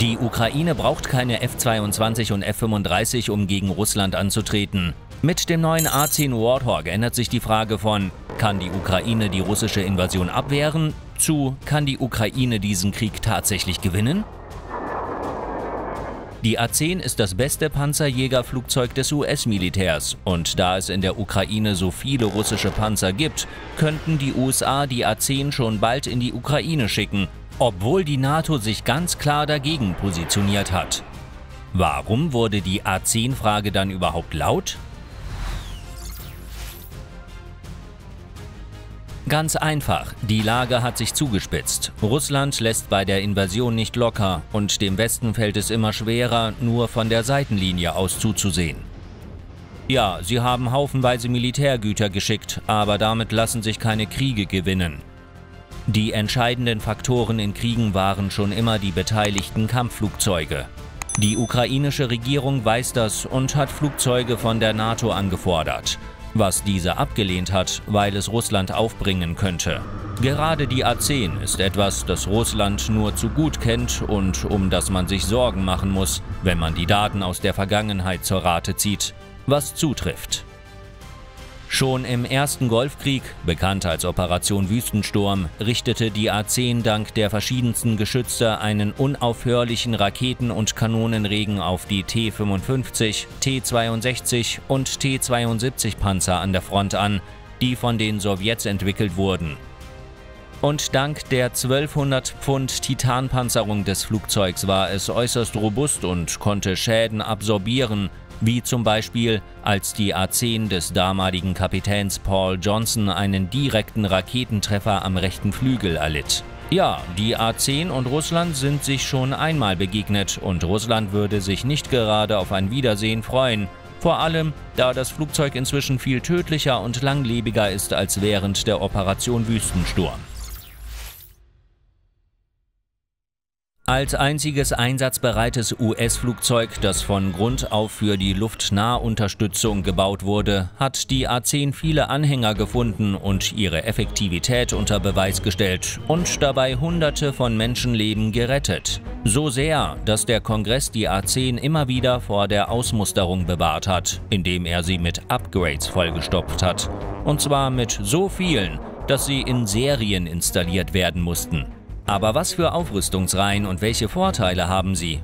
Die Ukraine braucht keine F-22 und F-35, um gegen Russland anzutreten. Mit dem neuen A-10 Warthog ändert sich die Frage von, kann die Ukraine die russische Invasion abwehren, zu, kann die Ukraine diesen Krieg tatsächlich gewinnen? Die A-10 ist das beste Panzerjägerflugzeug des US-Militärs und da es in der Ukraine so viele russische Panzer gibt, könnten die USA die A-10 schon bald in die Ukraine schicken obwohl die NATO sich ganz klar dagegen positioniert hat. Warum wurde die A10-Frage dann überhaupt laut? Ganz einfach, die Lage hat sich zugespitzt. Russland lässt bei der Invasion nicht locker und dem Westen fällt es immer schwerer, nur von der Seitenlinie aus zuzusehen. Ja, sie haben haufenweise Militärgüter geschickt, aber damit lassen sich keine Kriege gewinnen. Die entscheidenden Faktoren in Kriegen waren schon immer die beteiligten Kampfflugzeuge. Die ukrainische Regierung weiß das und hat Flugzeuge von der NATO angefordert, was diese abgelehnt hat, weil es Russland aufbringen könnte. Gerade die A-10 ist etwas, das Russland nur zu gut kennt und um das man sich Sorgen machen muss, wenn man die Daten aus der Vergangenheit zur Rate zieht, was zutrifft. Schon im ersten Golfkrieg, bekannt als Operation Wüstensturm, richtete die A-10 dank der verschiedensten Geschütze einen unaufhörlichen Raketen- und Kanonenregen auf die T-55, T-62 und T-72 Panzer an der Front an, die von den Sowjets entwickelt wurden. Und dank der 1200 Pfund Titanpanzerung des Flugzeugs war es äußerst robust und konnte Schäden absorbieren, wie zum Beispiel als die A-10 des damaligen Kapitäns Paul Johnson einen direkten Raketentreffer am rechten Flügel erlitt. Ja, die A-10 und Russland sind sich schon einmal begegnet und Russland würde sich nicht gerade auf ein Wiedersehen freuen, vor allem da das Flugzeug inzwischen viel tödlicher und langlebiger ist als während der Operation Wüstensturm. Als einziges einsatzbereites US-Flugzeug, das von Grund auf für die Luftnahunterstützung gebaut wurde, hat die A-10 viele Anhänger gefunden und ihre Effektivität unter Beweis gestellt und dabei Hunderte von Menschenleben gerettet. So sehr, dass der Kongress die A-10 immer wieder vor der Ausmusterung bewahrt hat, indem er sie mit Upgrades vollgestopft hat. Und zwar mit so vielen, dass sie in Serien installiert werden mussten. Aber was für Aufrüstungsreihen und welche Vorteile haben sie?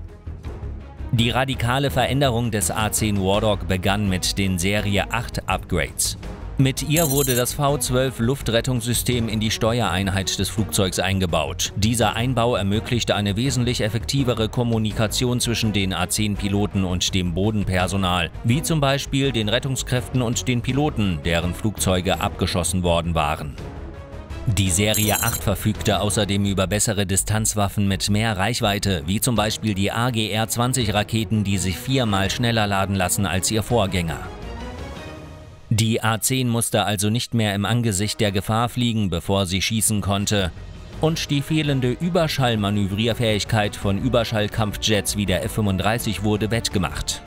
Die radikale Veränderung des A10 Wardog begann mit den Serie 8 Upgrades. Mit ihr wurde das V12 Luftrettungssystem in die Steuereinheit des Flugzeugs eingebaut. Dieser Einbau ermöglichte eine wesentlich effektivere Kommunikation zwischen den A10-Piloten und dem Bodenpersonal, wie zum Beispiel den Rettungskräften und den Piloten, deren Flugzeuge abgeschossen worden waren. Die Serie 8 verfügte außerdem über bessere Distanzwaffen mit mehr Reichweite, wie zum Beispiel die AGR-20-Raketen, die sich viermal schneller laden lassen als ihr Vorgänger. Die A-10 musste also nicht mehr im Angesicht der Gefahr fliegen, bevor sie schießen konnte. Und die fehlende Überschallmanövrierfähigkeit von Überschallkampfjets wie der F-35 wurde wettgemacht.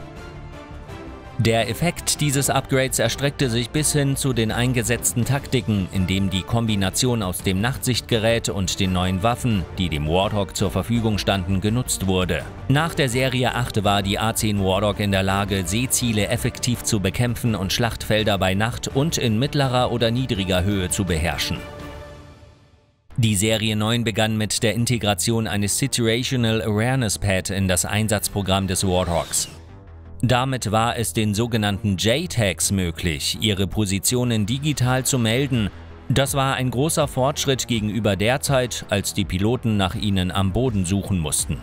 Der Effekt dieses Upgrades erstreckte sich bis hin zu den eingesetzten Taktiken, indem die Kombination aus dem Nachtsichtgerät und den neuen Waffen, die dem Warthog zur Verfügung standen, genutzt wurde. Nach der Serie 8 war die A-10 Warthog in der Lage, Seeziele effektiv zu bekämpfen und Schlachtfelder bei Nacht und in mittlerer oder niedriger Höhe zu beherrschen. Die Serie 9 begann mit der Integration eines Situational Awareness Pad in das Einsatzprogramm des Warthogs. Damit war es den sogenannten JTAGs möglich, ihre Positionen digital zu melden. Das war ein großer Fortschritt gegenüber der Zeit, als die Piloten nach ihnen am Boden suchen mussten.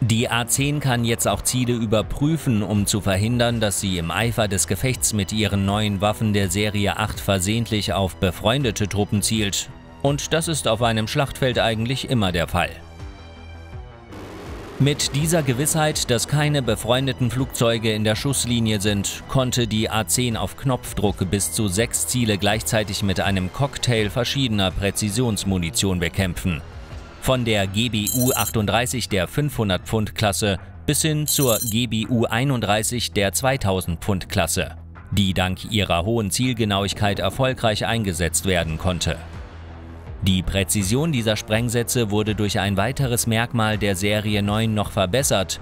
Die A-10 kann jetzt auch Ziele überprüfen, um zu verhindern, dass sie im Eifer des Gefechts mit ihren neuen Waffen der Serie 8 versehentlich auf befreundete Truppen zielt. Und das ist auf einem Schlachtfeld eigentlich immer der Fall. Mit dieser Gewissheit, dass keine befreundeten Flugzeuge in der Schusslinie sind, konnte die A-10 auf Knopfdruck bis zu sechs Ziele gleichzeitig mit einem Cocktail verschiedener Präzisionsmunition bekämpfen. Von der GBU-38 der 500-Pfund-Klasse bis hin zur GBU-31 der 2000-Pfund-Klasse, die dank ihrer hohen Zielgenauigkeit erfolgreich eingesetzt werden konnte. Die Präzision dieser Sprengsätze wurde durch ein weiteres Merkmal der Serie 9 noch verbessert,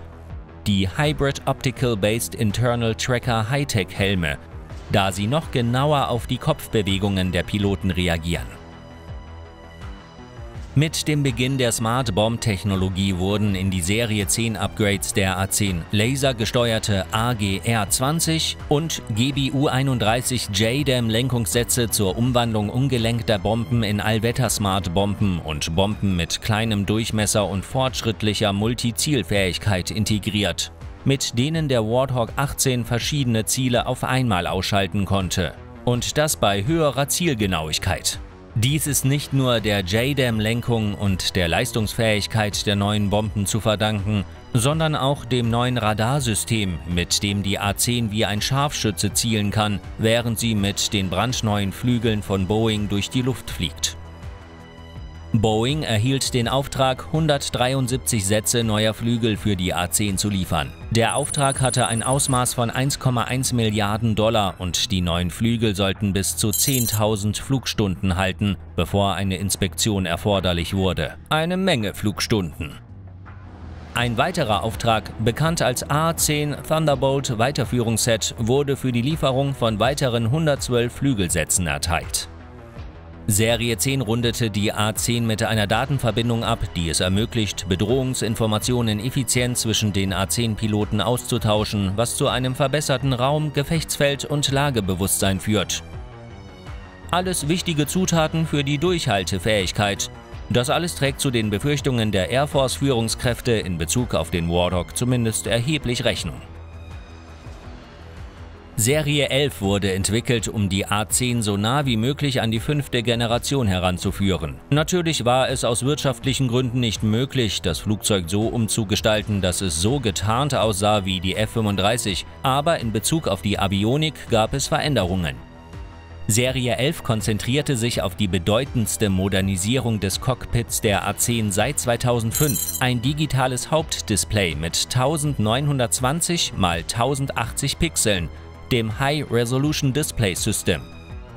die Hybrid Optical Based Internal Tracker Hightech Helme, da sie noch genauer auf die Kopfbewegungen der Piloten reagieren. Mit dem Beginn der Smart Bomb Technologie wurden in die Serie 10 Upgrades der A10 lasergesteuerte AGR-20 und GBU-31 JDAM Lenkungssätze zur Umwandlung ungelenkter Bomben in Allwetter-Smart Bomben und Bomben mit kleinem Durchmesser und fortschrittlicher Multizielfähigkeit integriert, mit denen der Warthog 18 verschiedene Ziele auf einmal ausschalten konnte. Und das bei höherer Zielgenauigkeit. Dies ist nicht nur der JDAM-Lenkung und der Leistungsfähigkeit der neuen Bomben zu verdanken, sondern auch dem neuen Radarsystem, mit dem die A-10 wie ein Scharfschütze zielen kann, während sie mit den brandneuen Flügeln von Boeing durch die Luft fliegt. Boeing erhielt den Auftrag, 173 Sätze neuer Flügel für die A-10 zu liefern. Der Auftrag hatte ein Ausmaß von 1,1 Milliarden Dollar und die neuen Flügel sollten bis zu 10.000 Flugstunden halten, bevor eine Inspektion erforderlich wurde. Eine Menge Flugstunden. Ein weiterer Auftrag, bekannt als A-10 Thunderbolt Weiterführungsset, wurde für die Lieferung von weiteren 112 Flügelsätzen erteilt. Serie 10 rundete die A10 mit einer Datenverbindung ab, die es ermöglicht, Bedrohungsinformationen effizient zwischen den A10-Piloten auszutauschen, was zu einem verbesserten Raum-, Gefechtsfeld- und Lagebewusstsein führt. Alles wichtige Zutaten für die Durchhaltefähigkeit. Das alles trägt zu den Befürchtungen der Air Force-Führungskräfte in Bezug auf den Warhawk zumindest erheblich Rechnung. Serie 11 wurde entwickelt, um die A10 so nah wie möglich an die fünfte Generation heranzuführen. Natürlich war es aus wirtschaftlichen Gründen nicht möglich, das Flugzeug so umzugestalten, dass es so getarnt aussah wie die F-35, aber in Bezug auf die Avionik gab es Veränderungen. Serie 11 konzentrierte sich auf die bedeutendste Modernisierung des Cockpits der A10 seit 2005, ein digitales Hauptdisplay mit 1920 x 1080 Pixeln, dem High Resolution Display System.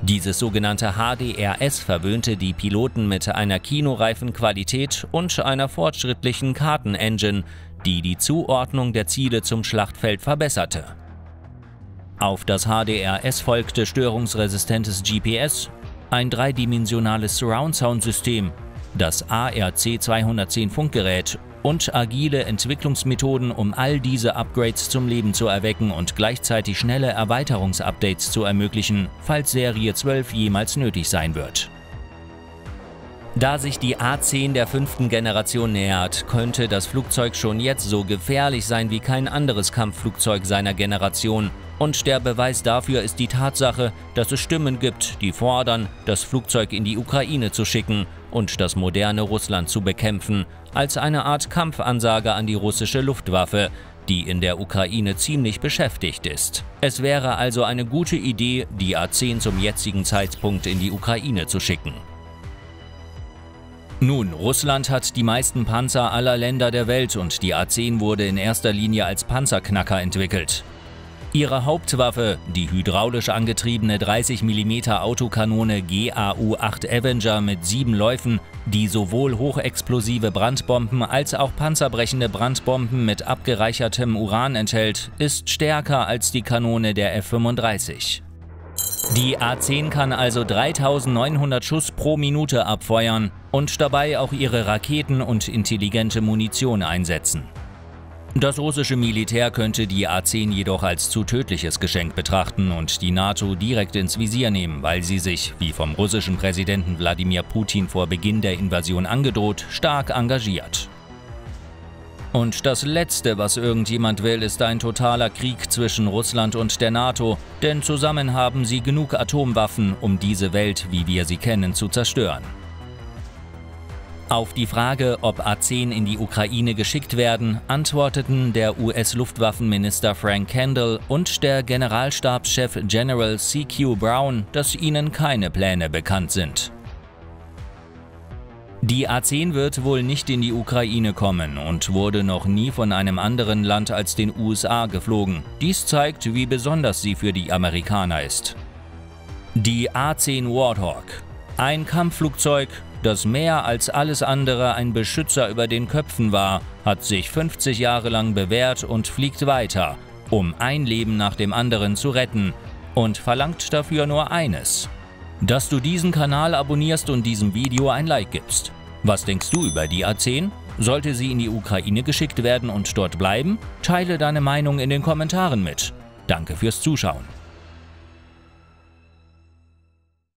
Dieses sogenannte HDRS verwöhnte die Piloten mit einer kinoreifen Qualität und einer fortschrittlichen Kartenengine, die die Zuordnung der Ziele zum Schlachtfeld verbesserte. Auf das HDRS folgte störungsresistentes GPS, ein dreidimensionales Surround-Sound-System, das ARC-210 Funkgerät und agile Entwicklungsmethoden, um all diese Upgrades zum Leben zu erwecken und gleichzeitig schnelle Erweiterungsupdates zu ermöglichen, falls Serie 12 jemals nötig sein wird. Da sich die A10 der fünften Generation nähert, könnte das Flugzeug schon jetzt so gefährlich sein wie kein anderes Kampfflugzeug seiner Generation und der Beweis dafür ist die Tatsache, dass es Stimmen gibt, die fordern, das Flugzeug in die Ukraine zu schicken und das moderne Russland zu bekämpfen, als eine Art Kampfansage an die russische Luftwaffe, die in der Ukraine ziemlich beschäftigt ist. Es wäre also eine gute Idee, die A-10 zum jetzigen Zeitpunkt in die Ukraine zu schicken. Nun, Russland hat die meisten Panzer aller Länder der Welt und die A-10 wurde in erster Linie als Panzerknacker entwickelt. Ihre Hauptwaffe, die hydraulisch angetriebene 30 mm Autokanone GAU-8 Avenger mit sieben Läufen, die sowohl hochexplosive Brandbomben als auch panzerbrechende Brandbomben mit abgereichertem Uran enthält, ist stärker als die Kanone der F-35. Die A-10 kann also 3900 Schuss pro Minute abfeuern und dabei auch ihre Raketen und intelligente Munition einsetzen. Das russische Militär könnte die A-10 jedoch als zu tödliches Geschenk betrachten und die NATO direkt ins Visier nehmen, weil sie sich, wie vom russischen Präsidenten Wladimir Putin vor Beginn der Invasion angedroht, stark engagiert. Und das Letzte, was irgendjemand will, ist ein totaler Krieg zwischen Russland und der NATO, denn zusammen haben sie genug Atomwaffen, um diese Welt, wie wir sie kennen, zu zerstören. Auf die Frage, ob A-10 in die Ukraine geschickt werden, antworteten der US-Luftwaffenminister Frank Kendall und der Generalstabschef General C.Q. Brown, dass ihnen keine Pläne bekannt sind. Die A-10 wird wohl nicht in die Ukraine kommen und wurde noch nie von einem anderen Land als den USA geflogen. Dies zeigt, wie besonders sie für die Amerikaner ist. Die A-10 Warthog. Ein Kampfflugzeug das mehr als alles andere ein Beschützer über den Köpfen war, hat sich 50 Jahre lang bewährt und fliegt weiter, um ein Leben nach dem anderen zu retten und verlangt dafür nur eines. Dass du diesen Kanal abonnierst und diesem Video ein Like gibst. Was denkst du über die A10? Sollte sie in die Ukraine geschickt werden und dort bleiben? Teile deine Meinung in den Kommentaren mit. Danke fürs Zuschauen.